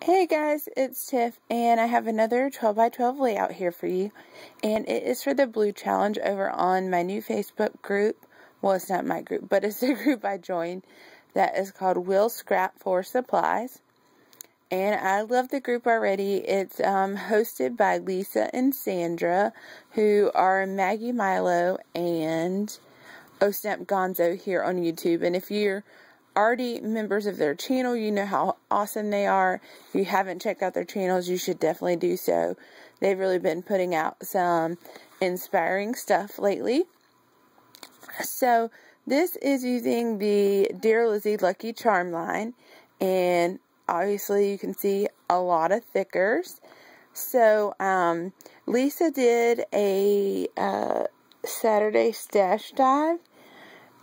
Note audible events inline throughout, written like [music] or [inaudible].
Hey guys, it's Tiff, and I have another 12 by 12 layout here for you, and it is for the Blue Challenge over on my new Facebook group. Well, it's not my group, but it's [laughs] the group I joined that is called Will Scrap for Supplies. And I love the group already. It's um, hosted by Lisa and Sandra, who are Maggie Milo and Oh Snap Gonzo here on YouTube. And if you're already members of their channel, you know how awesome they are. If you haven't checked out their channels, you should definitely do so. They've really been putting out some inspiring stuff lately. So, this is using the Dear Lizzy Lucky Charm line, and obviously you can see a lot of thickers. So, um, Lisa did a uh, Saturday stash dive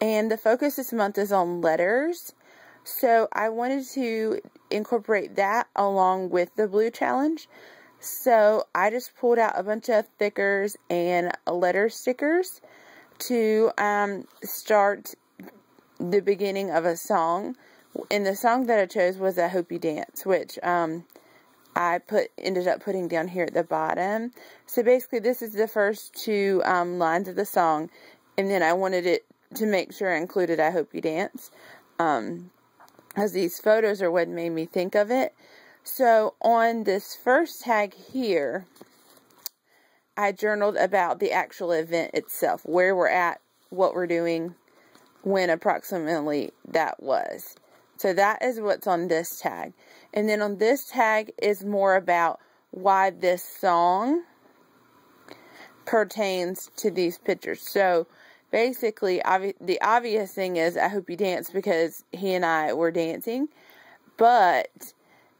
and the focus this month is on letters. So I wanted to incorporate that along with the blue challenge. So I just pulled out a bunch of thickers and letter stickers to um, start the beginning of a song. And the song that I chose was I Hope You Dance, which um, I put ended up putting down here at the bottom. So basically this is the first two um, lines of the song. And then I wanted it to make sure I included I Hope You Dance. Um, as these photos are what made me think of it. So on this first tag here, I journaled about the actual event itself, where we're at, what we're doing, when approximately that was. So that is what's on this tag. And then on this tag is more about why this song pertains to these pictures. So basically, obvi- the obvious thing is I hope you dance because he and I were dancing. But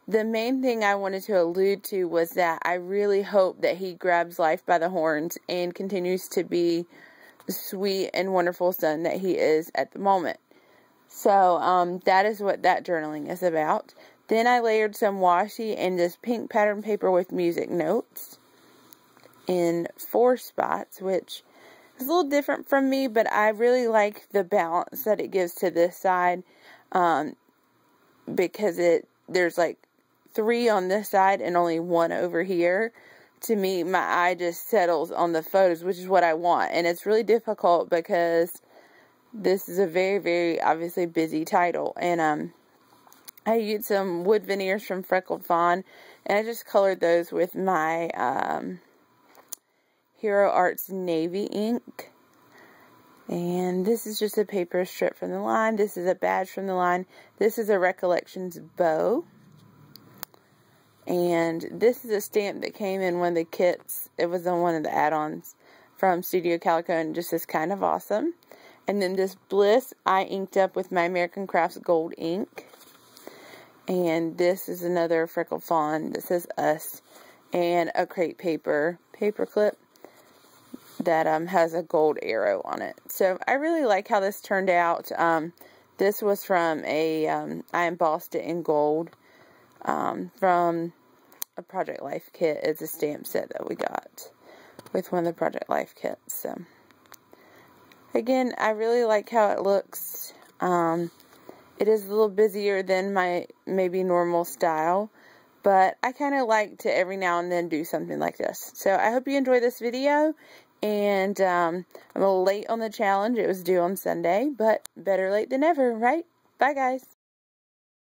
the main thing I wanted to allude to was that I really hope that he grabs life by the horns and continues to be the sweet and wonderful son that he is at the moment. So um, that is what that journaling is about. Then I layered some washi and this pink pattern paper with music notes in four spots, which it's a little different from me, but I really like the balance that it gives to this side um, because it there's like three on this side and only one over here. To me, my eye just settles on the photos, which is what I want. And it's really difficult because this is a very, very obviously busy title. And um, I used some wood veneers from Freckled Fawn, and I just colored those with my um, Hero Arts Navy ink. And this is just a paper strip from the line. This is a badge from the line. This is a Recollections bow. And this is a stamp that came in one of the kits. It was on one of the add-ons from Studio Calico and just is kind of awesome. And then this Bliss I inked up with my American Crafts Gold ink. And this is another Freckle Fawn that says Us. And a crepe paper paper clip that um, has a gold arrow on it. So I really like how this turned out. Um, this was from a um, I embossed it in gold um, from a Project Life kit. It's a stamp set that we got with one of the Project Life kits. So again, I really like how it looks. Um, it is a little busier than my maybe normal style. But I kind of like to every now and then do something like this. So I hope you enjoy this video. And um, I'm a little late on the challenge. It was due on Sunday, but better late than never, right? Bye, guys.